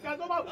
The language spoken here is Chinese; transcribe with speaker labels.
Speaker 1: 敢做梦